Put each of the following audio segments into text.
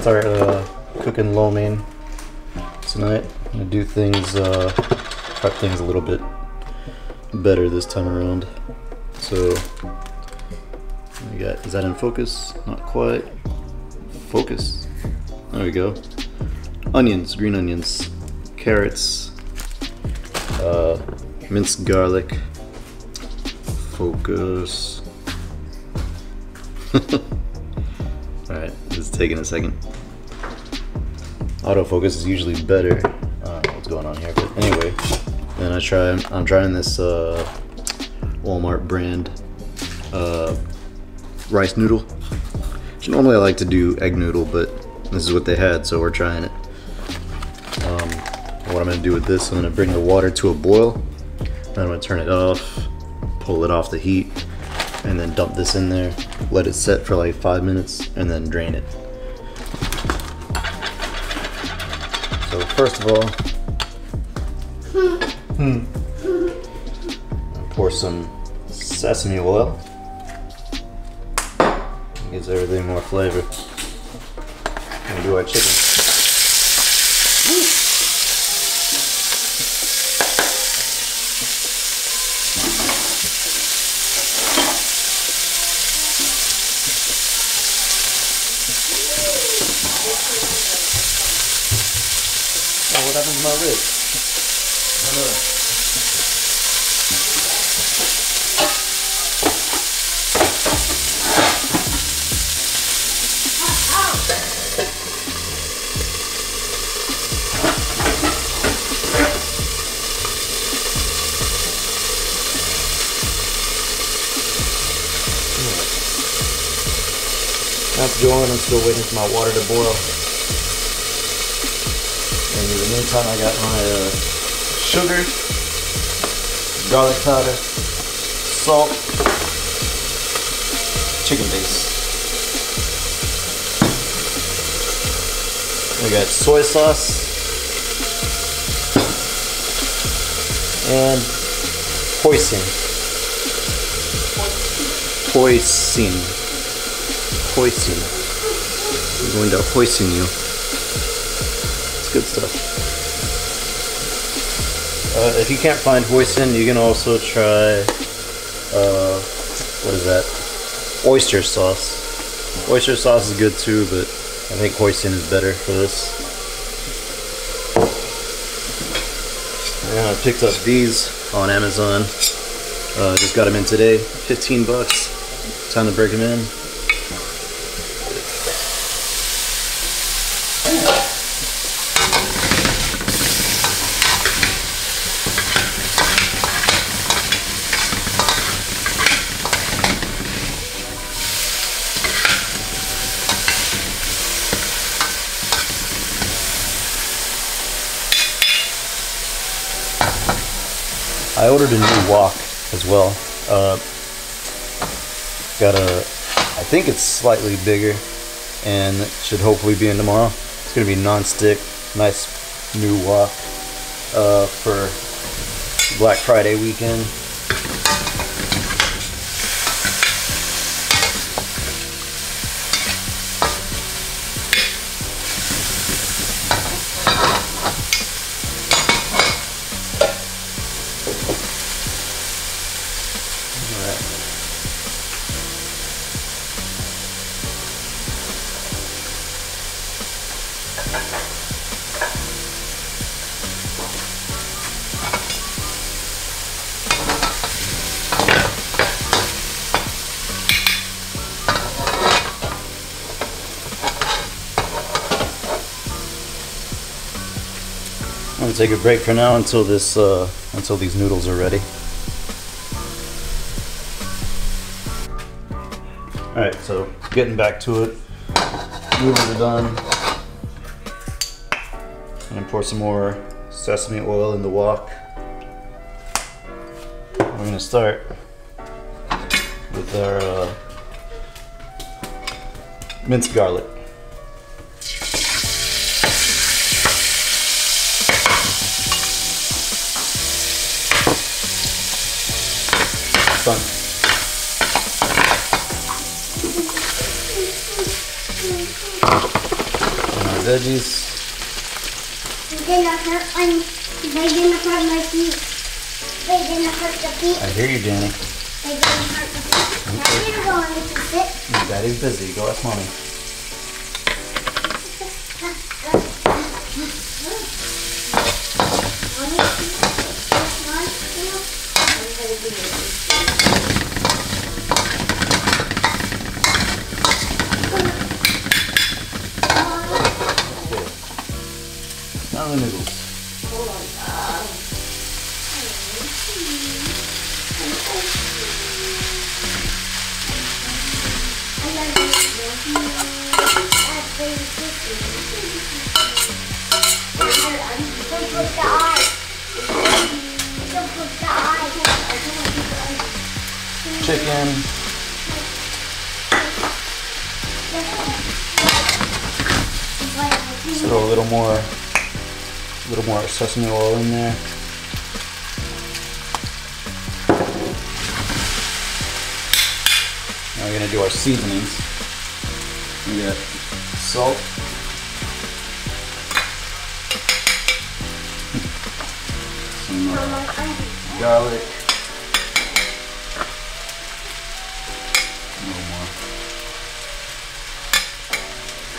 start uh, cooking lo mein tonight. I'm gonna do things, uh, prep things a little bit better this time around. So, we got, is that in focus? Not quite. Focus. There we go. Onions, green onions, carrots, uh, minced garlic. Focus. Alright, it's taking a second. Autofocus is usually better. Uh, what's going on here? But anyway, then I try. I'm trying this uh, Walmart brand uh, rice noodle. Which normally I like to do egg noodle, but this is what they had, so we're trying it. Um, what I'm gonna do with this, I'm gonna bring the water to a boil. Then I'm gonna turn it off, pull it off the heat, and then dump this in there. Let it set for like five minutes, and then drain it. So first of all, hmm, pour some sesame oil. Gives everything more flavor. And do our chicken. My? I don't. That's going. I'm still waiting for my water to boil. In the meantime, I got my uh, sugar, garlic powder, salt, chicken base. We got soy sauce and hoisin. Hoisin. Hoisin. I'm going to hoisin you. It's good stuff. Uh, if you can't find hoisin, you can also try, uh, what is that? Oyster sauce. Oyster sauce is good too, but I think hoisin is better for this. And I picked up these on Amazon. Uh, just got them in today. 15 bucks. Time to break them in. Ordered a new wok as well. Uh, got a, I think it's slightly bigger, and should hopefully be in tomorrow. It's gonna be non-stick, nice new wok uh, for Black Friday weekend. Gonna take a break for now until this uh, until these noodles are ready. All right, so getting back to it. Noodles are done. I'm gonna pour some more sesame oil in the wok. We're gonna start with our uh, minced garlic. Done. Uh, veggies. They're gonna hurt my, they're gonna hurt my feet. They're gonna hurt the feet. I hear you, Danny. They're gonna hurt the feet. Now you're going to sit. Daddy's busy. Go ask mommy. Chicken. Just throw a little more, a little more sesame oil in there. Now we're gonna do our seasonings. We got salt. Some uh, garlic. Little more.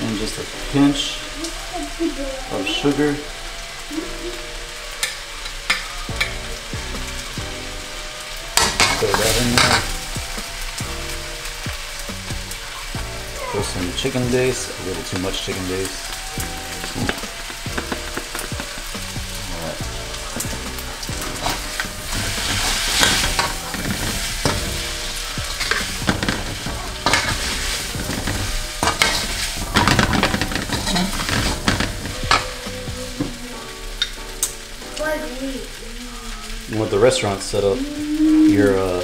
And just a pinch of sugar. Throw some chicken base, a little too much chicken base. Alright. With the restaurant set up, your uh,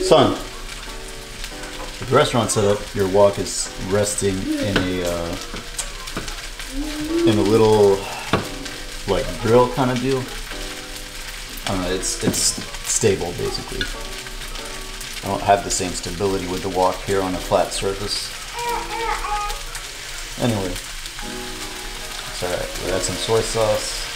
son. The restaurant set up, your wok is resting in a uh, in a little like grill kind of deal. I don't know. It's it's stable basically. I don't have the same stability with the wok here on a flat surface. Anyway, it's alright. We'll add some soy sauce.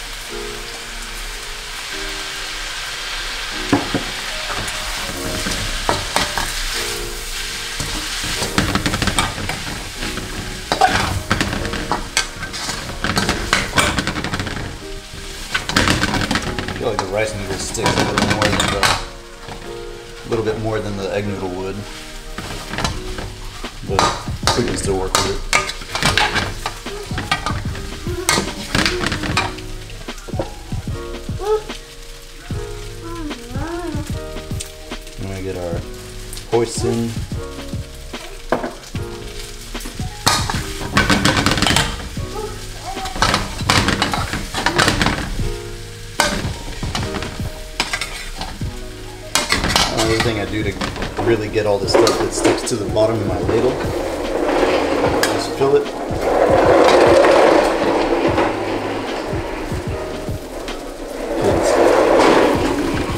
Feel like the rice noodle sticks a little more than the, a little bit more than the egg noodle would, but we can still work with it. I'm get our hoisin. Thing I do to really get all the stuff that sticks to the bottom of my ladle, just fill it.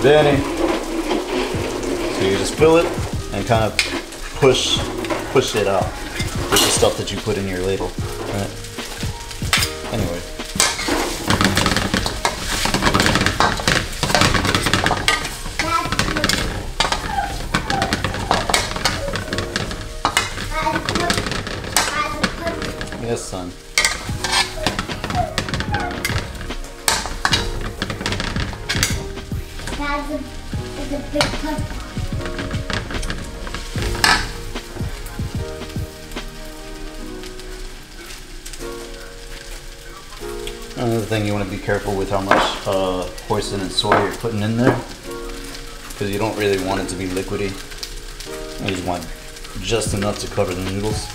Danny. So you just fill it and kind of push push it out with the stuff that you put in your ladle. Yes, son. That's a, that's a big. Another thing you want to be careful with how much uh, hoisin and soy you're putting in there, because you don't really want it to be liquidy. You just want just enough to cover the noodles.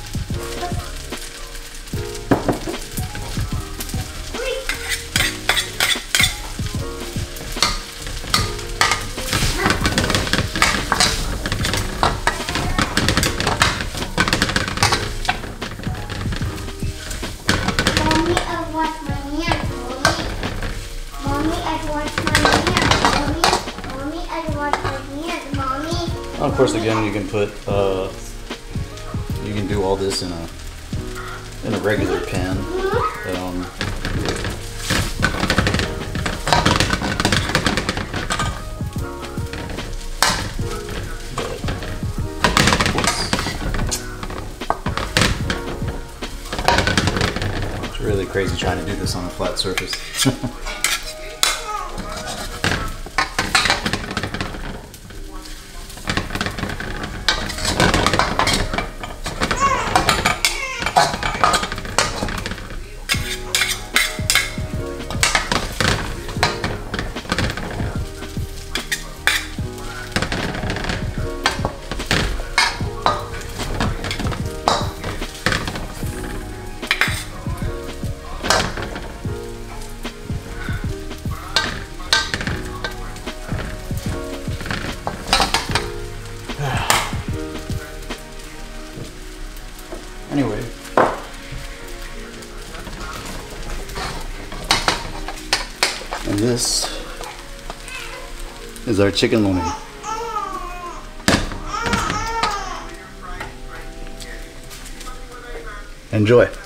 Of course, again, you can put, uh, you can do all this in a in a regular pan. Um, it's really crazy trying to do this on a flat surface. Anyway. And this is our chicken lo mein. Enjoy.